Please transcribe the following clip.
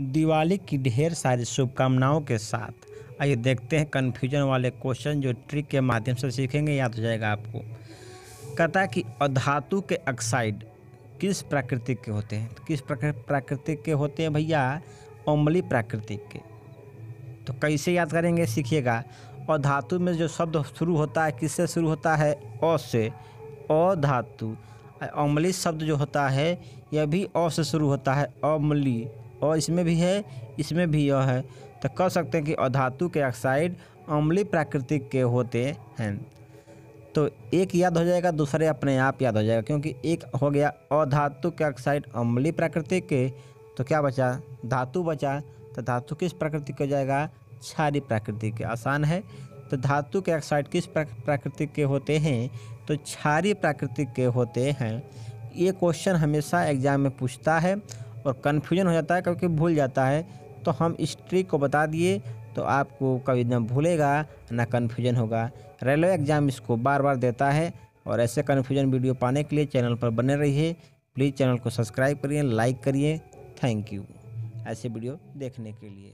दिवाली की ढेर सारी शुभकामनाओं के साथ। आइए देखते हैं कन्फ्यूज़न वाले क्वेश्चन जो ट्रिक के माध्यम से सीखेंगे, याद हो जाएगा आपको। कहता है कि अधातु के ऑक्साइड किस प्राकृतिक के होते हैं? तो किस प्रकृ- प्राकृतिक के होते हैं भैया? अम्लीय प्राकृतिक के। तो कैसे याद करेंगे? सीखिएगा। और धातु में जो शब्द शुरू होता है, किससे शुरू होता है? अ से। अ धातु अम्लीय शब्द जो होता है, यह भी अ से शुरू होता है, अम्लीय। और इसमें भी है, इसमें भी यह है। तो कह सकते हैं कि अधातु के ऑक्साइड अम्लीय प्राकृतिक के होते हैं। तो एक याद हो जाएगा, दूसरे अपने आप याद हो जाएगा, क्योंकि एक हो गया अधातु के ऑक्साइड अम्लीय प्राकृतिक के तो क्या बचा? धातु बचा। तो धातु किस प्रकृति के हो जाएगा? क्षारी प्राकृतिक के। आसान है। तो धातु के ऑक्साइड किस प्राक- प्राकृतिक के होते हैं? तो क्षारी प्राकृतिक के होते हैं। ये क्वेश्चन हमेशा एग्ज़ाम में पूछता है। और कन्फ्यूज़न हो जाता है क्योंकि भूल जाता है तो हम इस ट्रिक को बता दिए तो आपको कभी ना भूलेगा, ना कन्फ्यूज़न होगा। रेलवे एग्ज़ाम इसको बार बार देता है, और ऐसे कन्फ्यूज़न वीडियो पाने के लिए चैनल पर बने रहिए। प्लीज़ चैनल को सब्सक्राइब करिए लाइक करिए। थैंक यू ऐसे वीडियो देखने के लिए।